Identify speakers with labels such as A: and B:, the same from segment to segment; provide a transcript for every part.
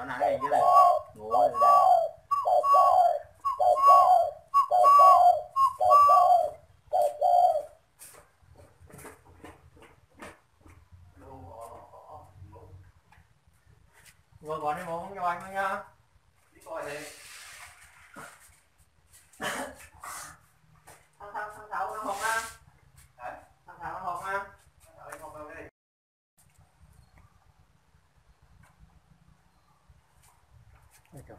A: chỗ nào đây dưới đây ngủ rồi 对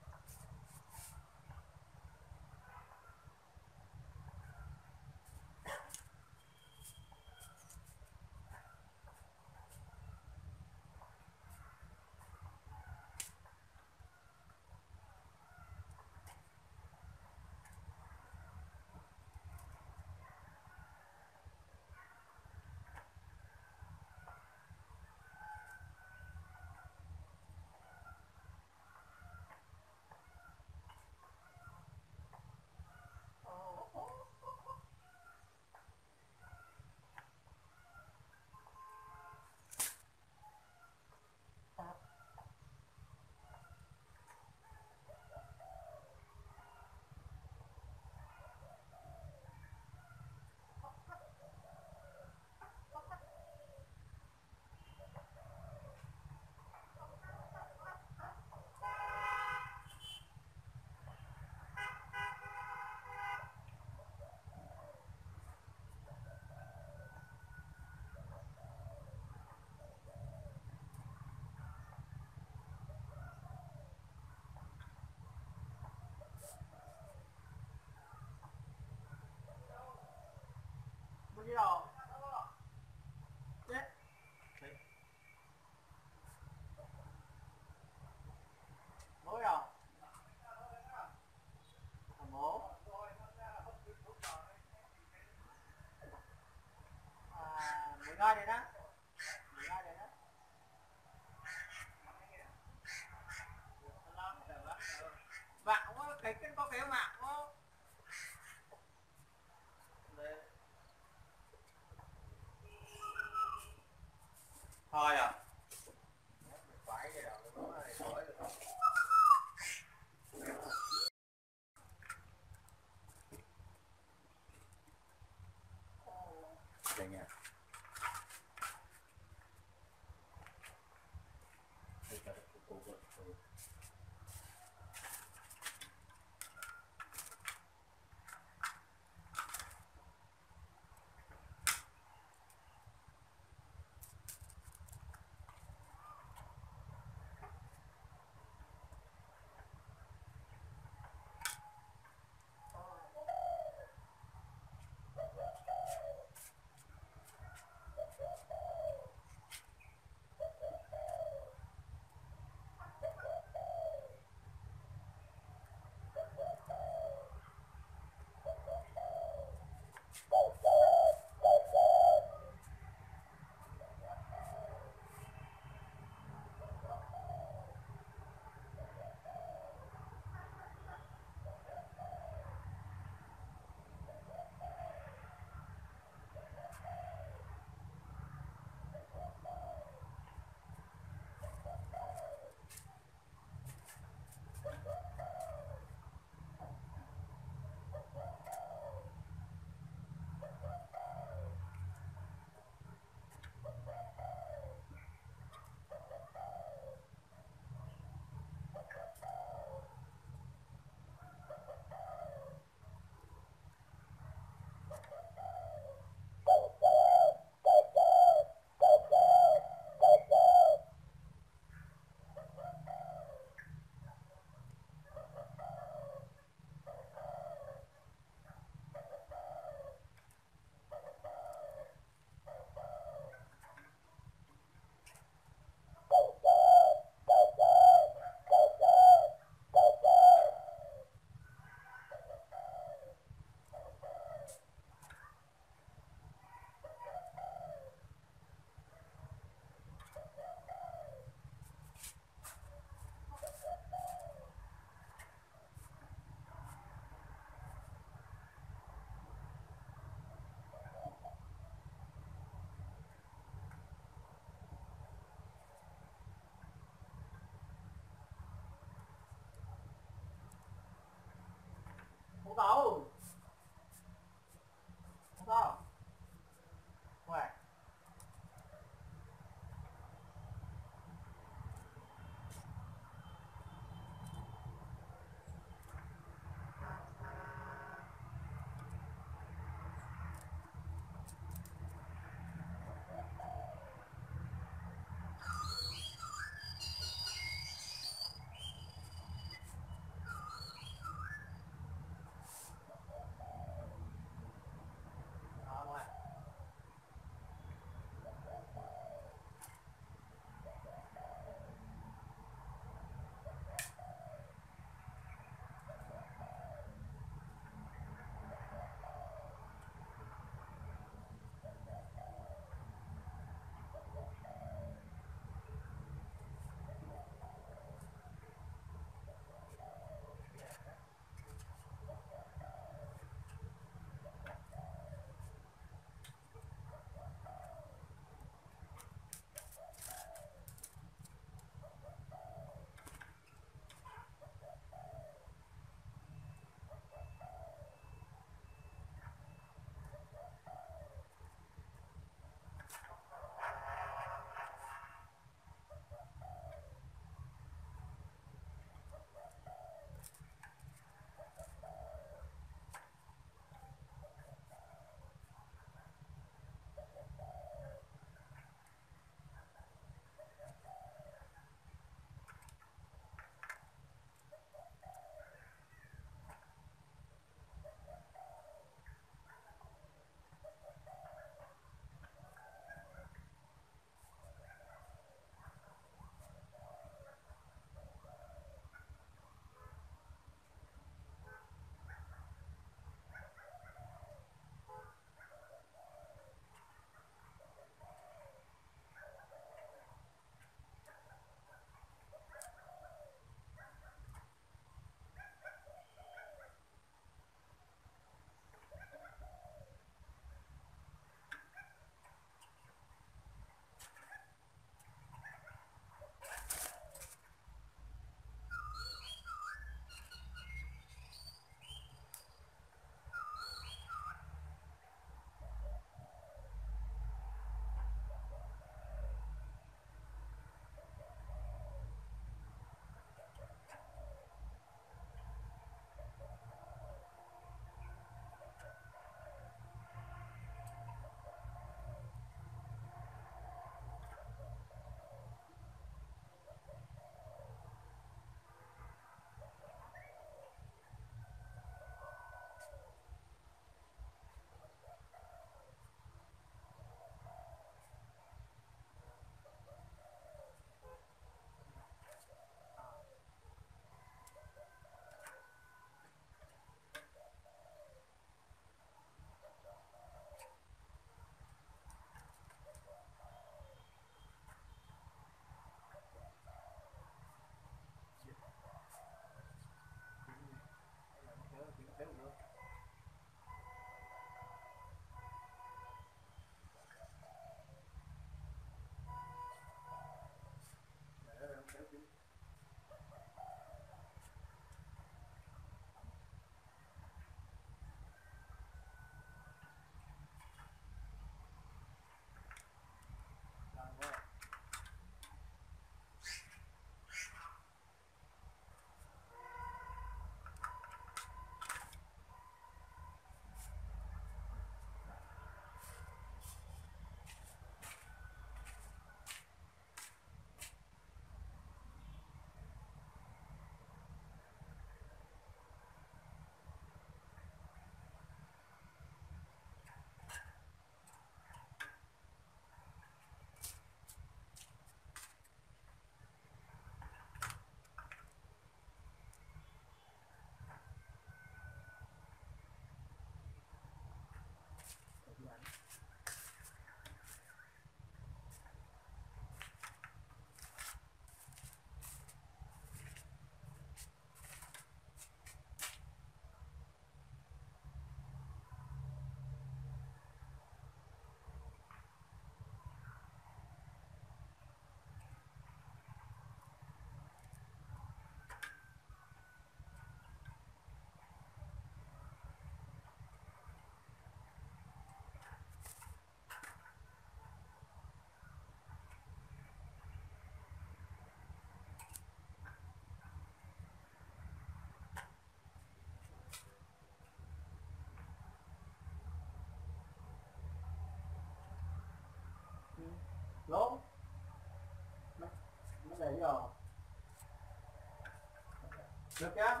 A: được chưa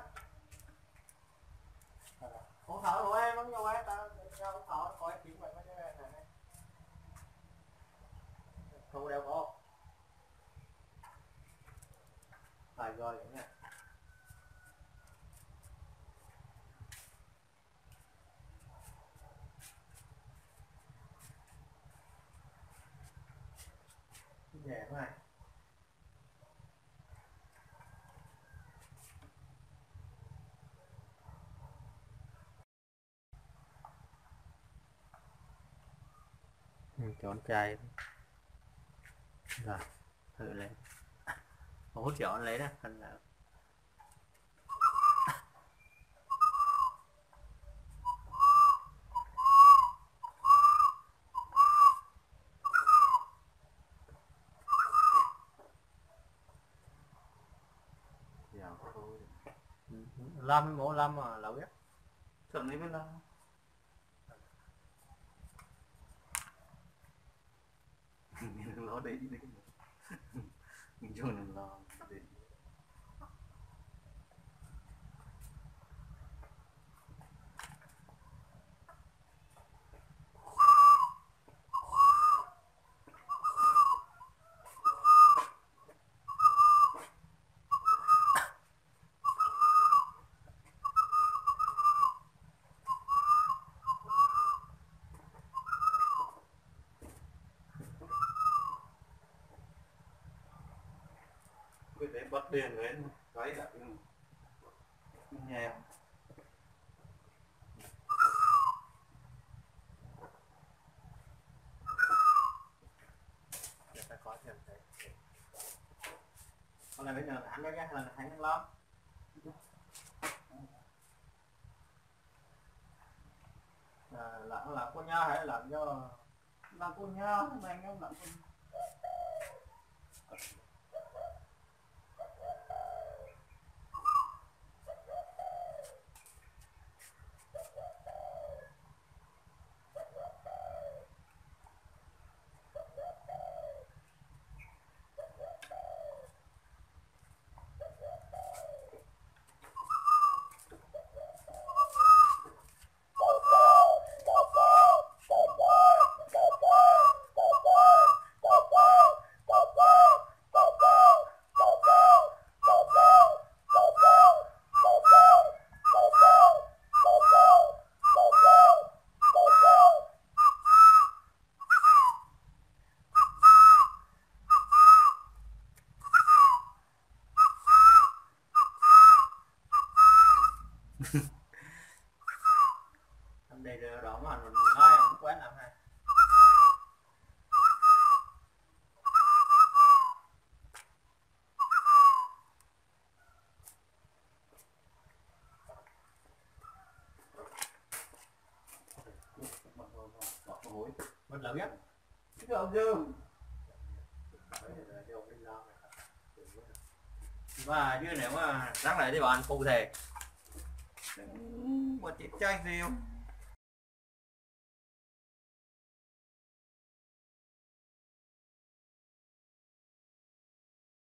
A: không thở của em không nhiều em ta không thở có em kiếm vậy mới này này không đeo có phải rồi vậy nha. Nhẹ quá này
B: Chọn chai rồi, thử lấy không hút chọn lấy đó thành là
C: Dạo thôi.
B: Ừ, lâm, mổ lâm mà lâu nhất
C: thường đi mới lo. Benedict. Để bật đèn lên cái đặt nghe
A: ta có con này bây giờ thẳng cái gác là thẳng lắm à, ờ, lặn là con nhau hay là cô làm con nhau này không làm con anh đây rồi đó mà mình nói không quán nào ha
C: Bỏ hối
A: biết. Lỡ nhất chứ ông dương và như nếu mà rắc lại thì bạn cụ thể. Một chiếc chai rượu